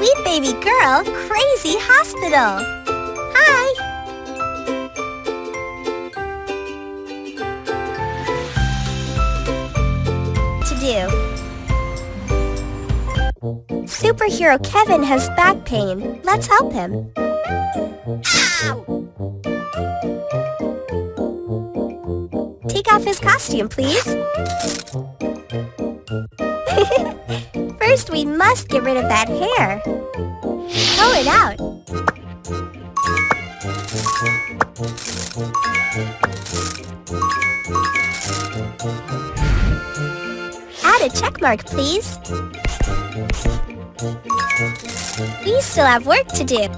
Sweet Baby Girl Crazy Hospital. Hi! To do. Superhero Kevin has back pain. Let's help him. Ow! Take off his costume, please. First, we must get rid of that hair. Pull it out. Add a check mark, please. We still have work to do.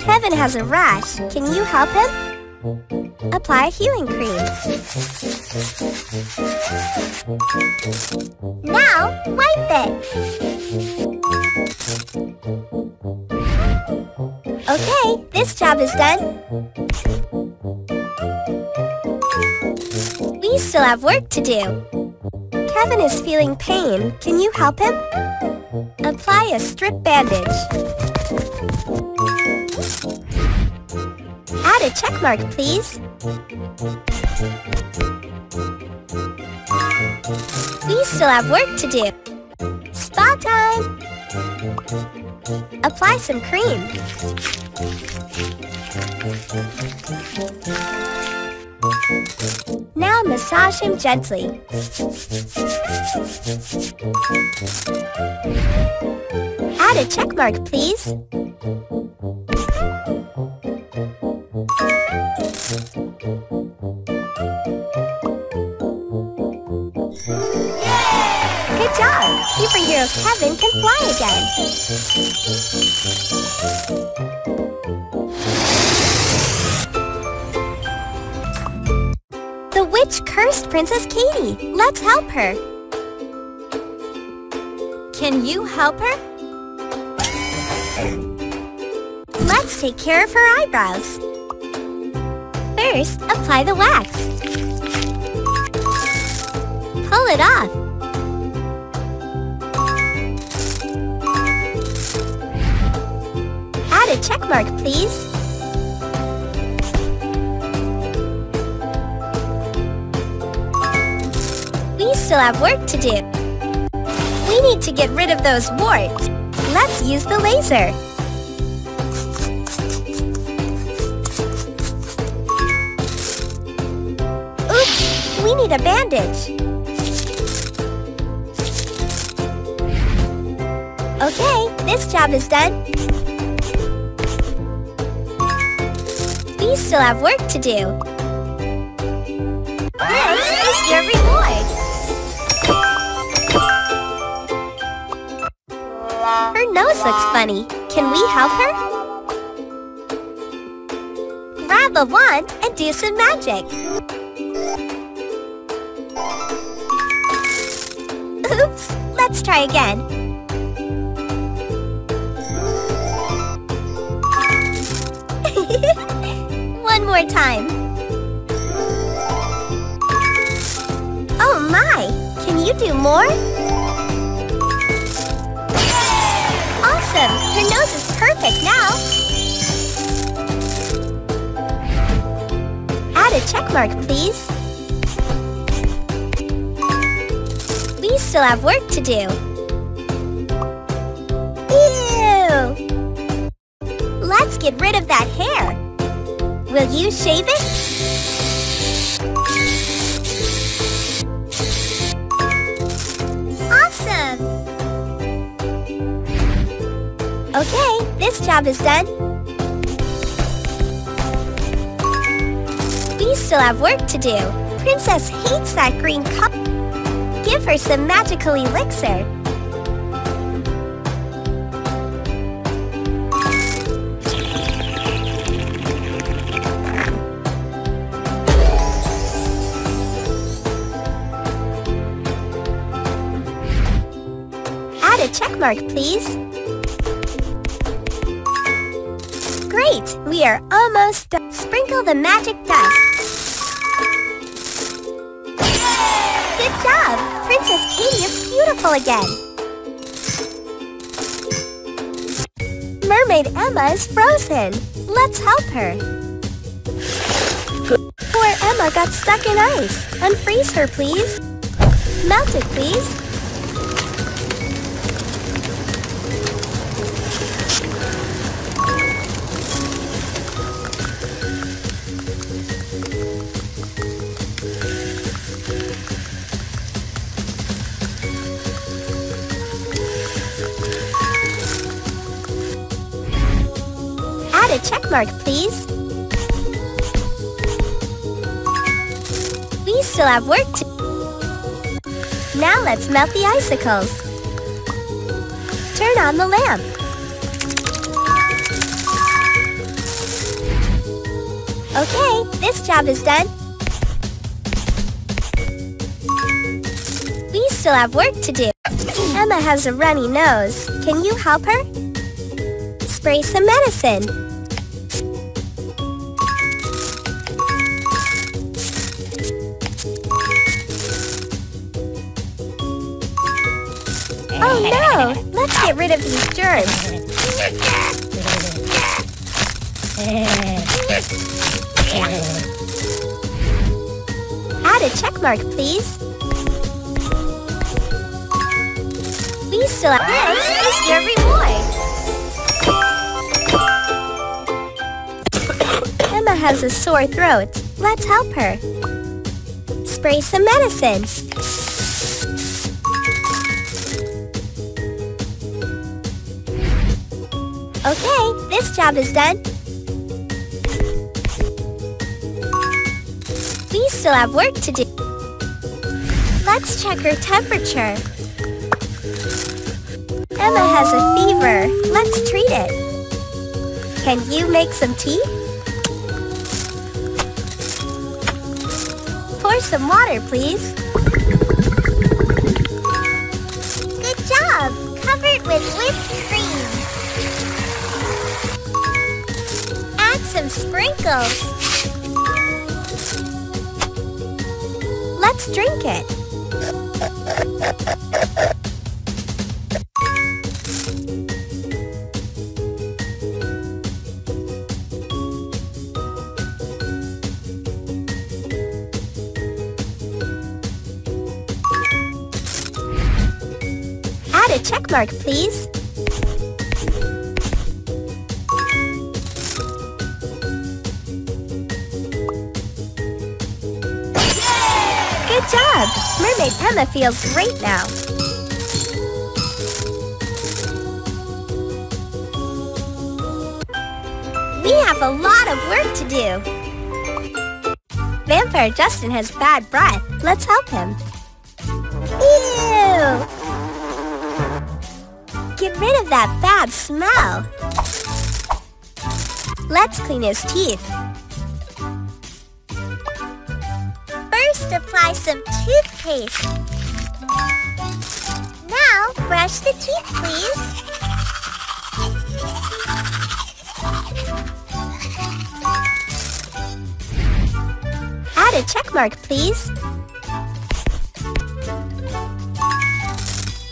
Kevin has a rash. Can you help him? Apply healing cream. Now, wipe it. Okay, this job is done. We still have work to do. Kevin is feeling pain. Can you help him? Apply a strip bandage. Add a check mark, please. We still have work to do. Spa time! Apply some cream. Now massage him gently. Add a check mark, please. Superhero Kevin can fly again. The witch cursed Princess Katie. Let's help her. Can you help her? Let's take care of her eyebrows. First, apply the wax. Pull it off. Add a check mark, please. We still have work to do. We need to get rid of those warts. Let's use the laser. Oops, we need a bandage. Okay, this job is done. We still have work to do. This is your reward. Her nose looks funny. Can we help her? Grab a wand and do some magic. Oops, let's try again. One more time. Oh my! Can you do more? Awesome! Her nose is perfect now! Add a check mark, please. We still have work to do. Will you shave it? Awesome! Okay, this job is done. We still have work to do. Princess hates that green cup. Give her some magical elixir. Mark, please. Great! We are almost done. Sprinkle the magic dust. Good job! Princess Katie is beautiful again. Mermaid Emma is frozen. Let's help her. Poor Emma got stuck in ice. Unfreeze her, please. Melt it, please. Please. We still have work to Now let's melt the icicles. Turn on the lamp. Okay, this job is done. We still have work to do. Emma has a runny nose. Can you help her? Spray some medicine. Oh no! Let's get rid of these germs. Add a check mark, please. We still have this is your reward. Emma has a sore throat. Let's help her. Spray some medicine. Okay, this job is done. We still have work to do. Let's check her temperature. Emma has a fever. Let's treat it. Can you make some tea? Pour some water, please. Good job! Covered with whipped some sprinkles. Let's drink it. Add a check mark, please. Good job! Mermaid Emma feels great now. We have a lot of work to do. Vampire Justin has bad breath. Let's help him. Ew! Get rid of that bad smell. Let's clean his teeth. Apply some toothpaste. Now, brush the teeth, please. Add a check mark, please.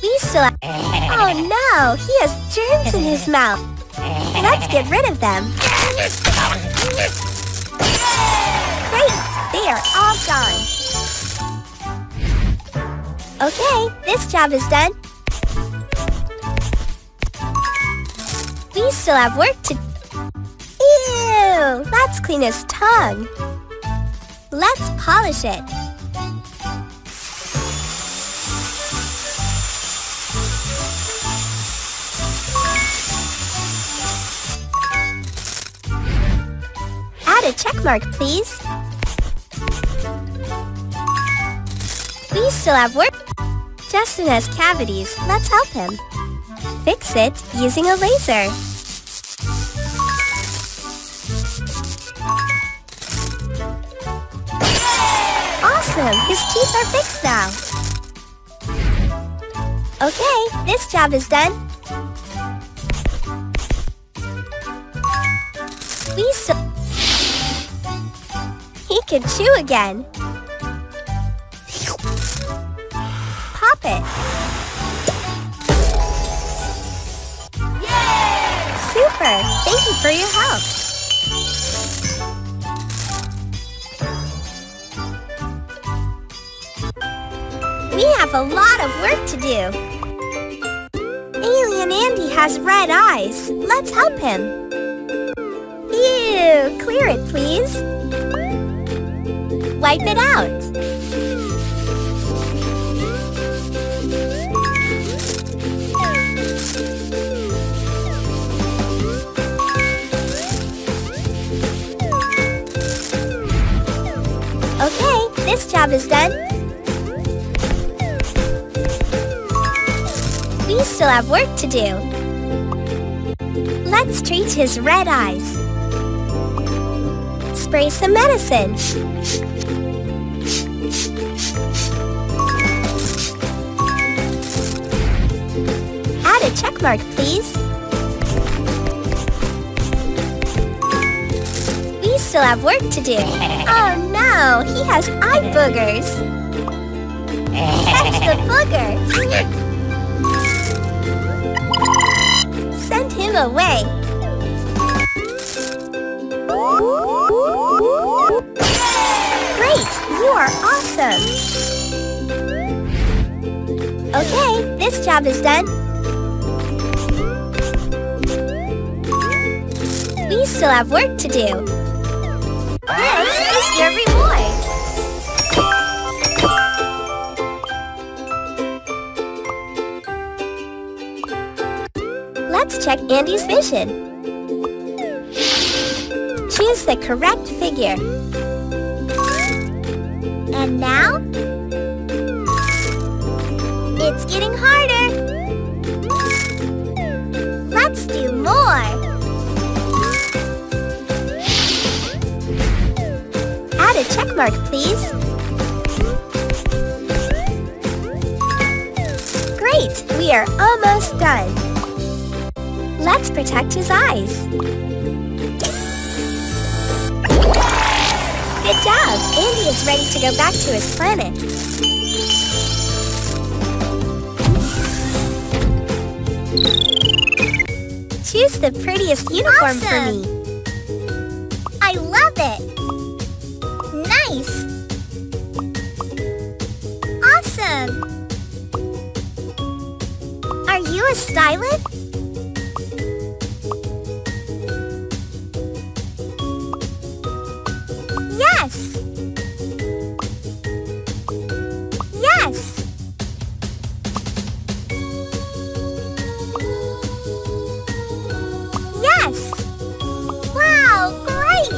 We still. Oh no, he has germs in his mouth. Let's get rid of them. Great, they are all gone. Okay, this job is done. We still have work to... Ew, let's clean his tongue. Let's polish it. Add a check mark, please. We still have work. Justin has cavities. Let's help him. Fix it using a laser. Awesome! His teeth are fixed now. Okay, this job is done. We still... He can chew again. It. Super! Super! Thank you for your help. We have a lot of work to do. Alien Andy has red eyes. Let's help him. Ew! Clear it, please. Wipe it out. This job is done. We still have work to do. Let's treat his red eyes. Spray some medicine. Add a check mark, please. Still have work to do. Oh no, he has eye boogers. Catch the booger. Send him away. Great, you are awesome. Okay, this job is done. We still have work to do. Let's check Andy's vision. Choose the correct figure. And now? It's getting harder. Mark, please. Great! We are almost done. Let's protect his eyes. Good job! Andy is ready to go back to his planet. Choose the prettiest uniform for me. Awesome! Are you a stylist? Yes! Yes! Yes! Wow, great!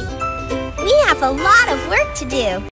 We have a lot of work to do.